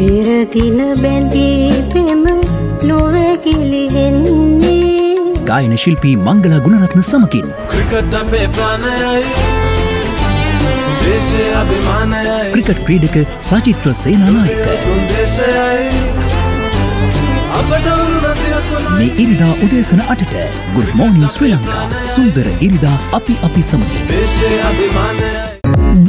පෙරදින බැඳී පෙම නොවැගිලිහෙන්නේ ගායන ශිල්පී මංගල ගුණරත්න සමකින්. ක්‍රිකට් අපේ ප්‍රාණයයි. දේශය අභිමානයයි. ක්‍රිකට් ක්‍රීඩක සචිත්‍ර සේනානායක. මේ ඉරිදා උදේසන අටට. ගුඩ් මෝනිින් ශ්‍රී ලංකා සුන්දර ඉරිදා අපි අපි සමගින්. දේශය අභිමානයයි